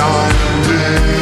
blinded